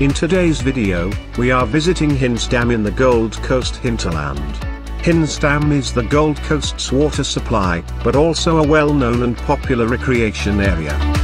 In today's video, we are visiting Hinze Dam in the Gold Coast hinterland. Hinze Dam is the Gold Coast's water supply, but also a well-known and popular recreation area.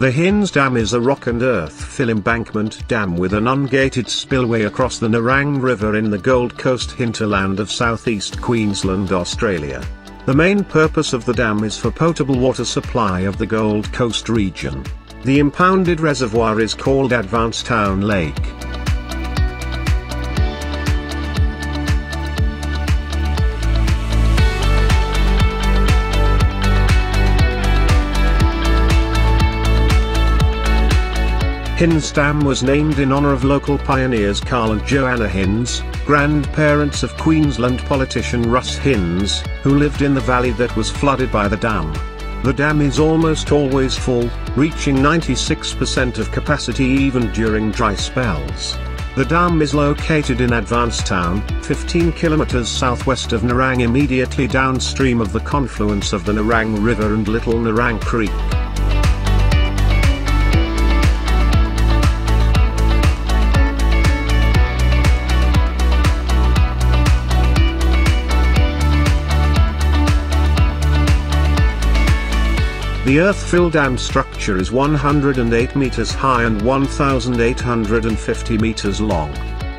The Hinze Dam is a rock and earth fill embankment dam with an ungated spillway across the Nerang River in the Gold Coast hinterland of southeast Queensland, Australia. The main purpose of the dam is for potable water supply of the Gold Coast region. The impounded reservoir is called Advancetown Lake. Hinze Dam was named in honor of local pioneers Carl and Johanna Hinze, grandparents of Queensland politician Russ Hinze, who lived in the valley that was flooded by the dam. The dam is almost always full, reaching 96% of capacity even during dry spells. The dam is located in Advancetown, 15 kilometers southwest of Nerang immediately downstream of the confluence of the Nerang River and Little Nerang Creek. The earth-fill dam structure is 108 meters high and 1,850 meters long.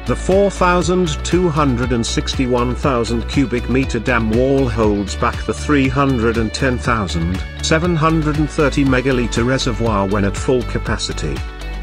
The 4,261,000 cubic meter dam wall holds back the 310,730 megaliter reservoir when at full capacity.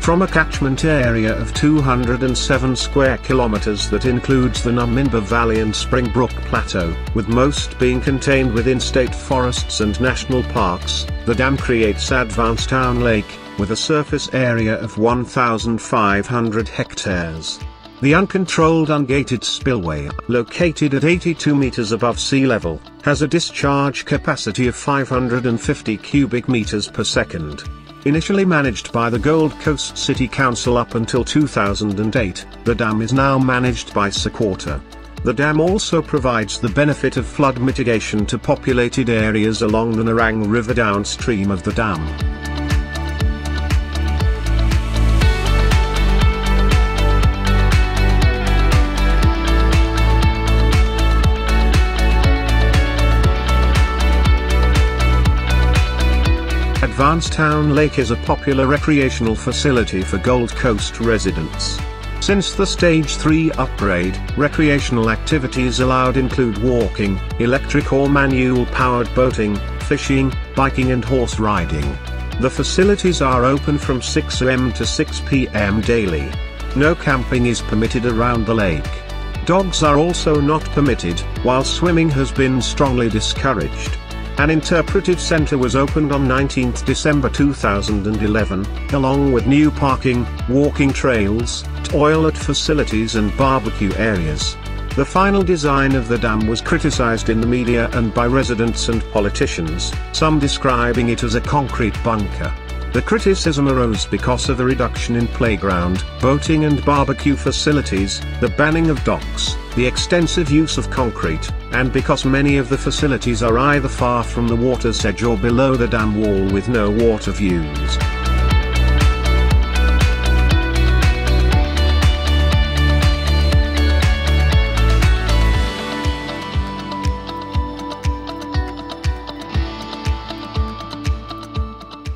From a catchment area of 207 square kilometers that includes the Numinbah Valley and Springbrook Plateau, with most being contained within state forests and national parks, the dam creates Advancetown Lake, with a surface area of 1,500 hectares. The uncontrolled ungated spillway, located at 82 meters above sea level, has a discharge capacity of 550 cubic meters per second. Initially managed by the Gold Coast City Council up until 2008, the dam is now managed by Seqwater. The dam also provides the benefit of flood mitigation to populated areas along the Nerang River downstream of the dam. Advancetown Lake is a popular recreational facility for Gold Coast residents. Since the Stage 3 upgrade, recreational activities allowed include walking, electric or manual-powered boating, fishing, biking and horse riding. The facilities are open from 6 am to 6 pm daily. No camping is permitted around the lake. Dogs are also not permitted, while swimming has been strongly discouraged. An interpretive center was opened on 19 December 2011, along with new parking, walking trails, toilet facilities and barbecue areas. The final design of the dam was criticized in the media and by residents and politicians, some describing it as a concrete bunker. The criticism arose because of the reduction in playground, boating and barbecue facilities, the banning of docks, the extensive use of concrete, and because many of the facilities are either far from the water's edge or below the dam wall with no water views.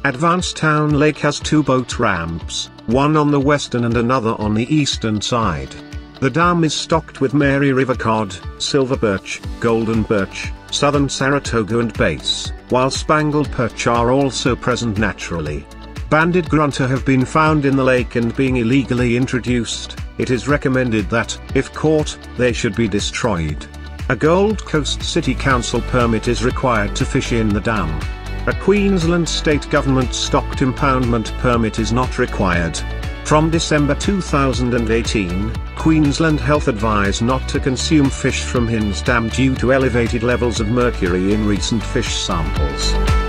Advancetown Lake has two boat ramps, one on the western and another on the eastern side. The dam is stocked with Mary River cod, silver perch, golden perch, southern Saratoga and bass, while spangled perch are also present naturally. Banded grunter have been found in the lake and being illegally introduced, it is recommended that, if caught, they should be destroyed. A Gold Coast City Council permit is required to fish in the dam. A Queensland state government stocked impoundment permit is not required. From December 2018, Queensland Health advised not to consume fish from Hinze Dam due to elevated levels of mercury in recent fish samples.